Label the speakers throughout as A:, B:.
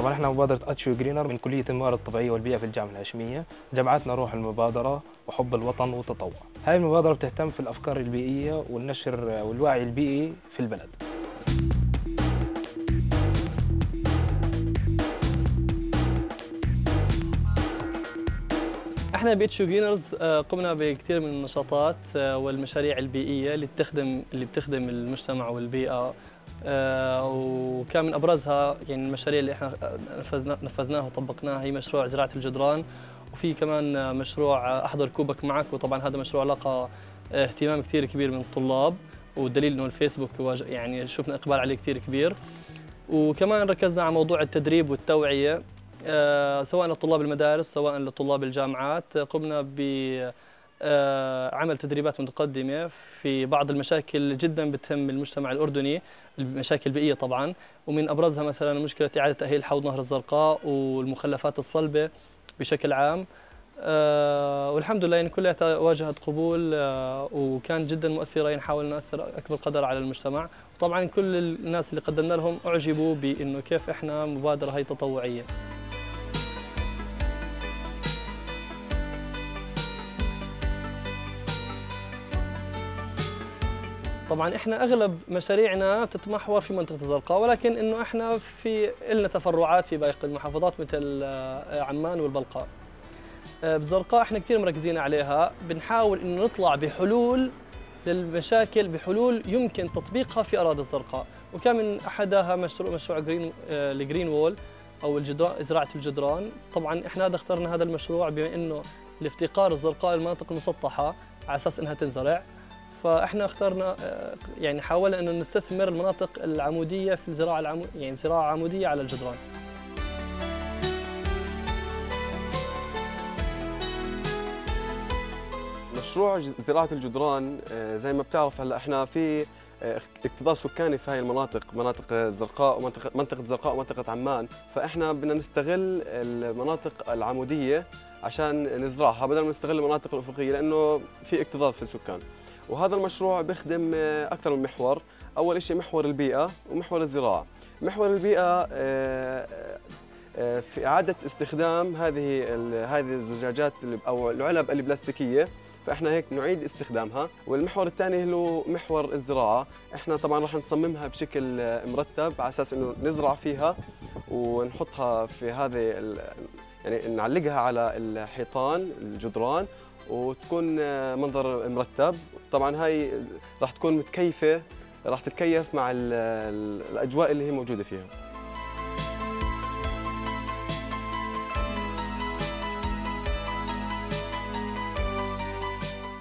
A: طبعا إحنا مبادرة HU Greeners من كلية الموارد الطبيعية والبيئة في الجامعة الهاشمية. جمعتنا روح المبادرة وحب الوطن والتطوع هاي المبادرة بتهتم في الأفكار البيئية والنشر والوعي البيئي في البلد.
B: إحنا ب HU Greeners آه، قمنا بكثير من النشاطات آه، والمشاريع البيئية اللي بتخدم اللي بتخدم المجتمع والبيئة وكان من أبرزها يعني المشاريع اللي إحنا نفذنا- نفذناها وطبقناها هي مشروع زراعة الجدران. وفي كمان مشروع أحضر كوبك معك وطبعا هذا مشروع لقى اهتمام كثير كبير من الطلاب والدليل إنه الفيسبوك يعني شفنا إقبال عليه كثير كبير. وكمان ركزنا على موضوع التدريب والتوعية. آه، سواء لطلاب المدارس سواء لطلاب الجامعات آه، قمنا ب آه، عمل تدريبات متقدمة في بعض المشاكل جدا بتهم المجتمع الأردني المشاكل البيئية طبعا. ومن أبرزها مثلا مشكلة إعادة تأهيل حوض نهر الزرقاء والمخلفات الصلبة بشكل عام. آه، والحمد لله يعني كلها واجهت قبول آه، وكان جدا مؤثرة نحاول نأثر أكبر قدر على المجتمع. طبعا كل الناس اللي قدمنا لهم أعجبوا بأنه كيف إحنا مبادرة هي تطوعية. طبعا إحنا أغلب مشاريعنا تتمحور في منطقة الزرقاء ولكن إنه إحنا في لنا تفرعات في باقي المحافظات مثل آه، عمان والبلقاء. آه، بالزرقاء إحنا كثير مركزين عليها. بنحاول إنه نطلع بحلول للمشاكل بحلول يمكن تطبيقها في أراضي الزرقاء. وكان من أحدها مشروع مشروع green آه، ال green wall أو الجدران زراعة الجدران. طبعا إحنا هذا اخترنا هذا المشروع بما انه لافتقار الزرقاء للمناطق المسطحة على أساس إنها تنزرع. فإحنا اخترنا آه، يعني حاولنا أنه نستثمر المناطق العمودية في الزراعة العمو يعني زراعة عمودية على الجدران.
C: مشروع زراعة الجدران آه، زي ما بتعرف هلأ إحنا في آه، اكتظاظ سكاني في هاي المناطق مناطق الزرقاء ومنطقة منطقة الزرقاء ومنطقة عمان. فإحنا بدنا نستغل المناطق العمودية عشان نزرعها بدل ما نستغل المناطق الأفقية لأنه في اكتظاظ في السكان. وهذا المشروع بيخدم آه، أكثر من محور. أول شيء محور البيئة ومحور الزراعة. محور البيئة آه، آه، في إعادة استخدام هذه هذه الزجاجات أو العلب البلاستيكية. فإحنا هيك نعيد استخدامها. والمحور الثاني هو محور الزراعة. إحنا طبعا راح نصممها بشكل آه، مرتب على أساس إنه نزرع فيها ونحطها في هذه يعني نعلقها على الحيطان الجدران وتكون آه، منظر مرتب. طبعا هاي راح تكون متكيفة راح تتكيف مع ال- ال- الأجواء اللي هي موجودة فيها.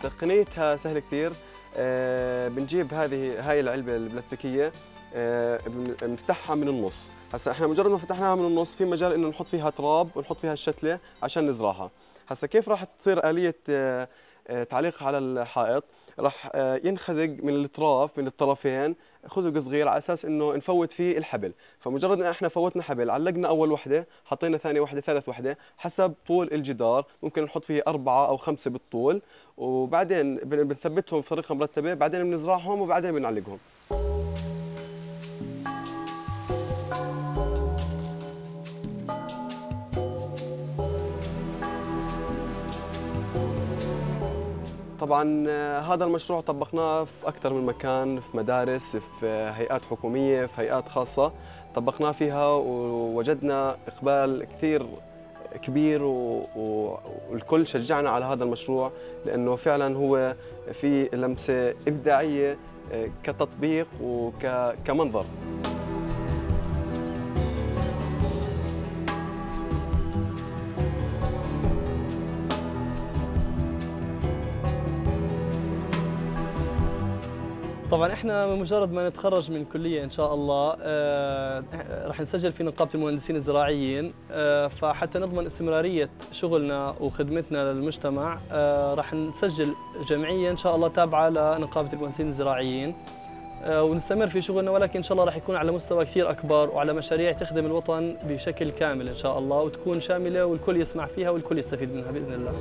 C: تقنيتها سهله كثير. آه، بنجيب هذه هاي العلبة البلاستيكية. بنفتحها من النص. هسا إحنا مجرد ما فتحناها من النص في مجال إنه نحط فيها تراب ونحط فيها الشتلة عشان نزرعها. هسا كيف راح تصير آلية آه، آه، تعليقها على الحائط؟ راح آه، ينخزق من الاطراف من الطرفين خزق صغير على أساس إنه نفوت فيه الحبل. فمجرد إن إحنا فوتنا حبل علقنا أول وحدة حطينا ثاني وحدة ثالث وحدة حسب طول الجدار. ممكن نحط فيه أربعة أو خمسة بالطول وبعدين بن- بنثبتهم في طريقة مرتبة بعدين بنزرعهم وبعدين بنعلقهم. طبعا آه، هذا المشروع طبقناه في أكثر من مكان في مدارس في هيئات حكومية في هيئات خاصة طبقناه فيها ووجدنا إقبال كثير كبير. والكل شجعنا على هذا المشروع لأنه فعلا هو في لمسة إبداعية آه، كتطبيق وكمنظر
B: طبعا إحنا بمجرد ما نتخرج من الكليه إن شاء الله آه، راح نسجل في نقابة المهندسين الزراعيين آه، فحتى نضمن استمرارية شغلنا وخدمتنا للمجتمع آه، راح نسجل جمعية إن شاء الله تابعة لنقابة المهندسين الزراعيين آه، ونستمر في شغلنا ولكن إن شاء الله راح يكون على مستوى كثير أكبر وعلى مشاريع تخدم الوطن بشكل كامل إن شاء الله وتكون شاملة والكل يسمع فيها والكل يستفيد منها بإذن الله.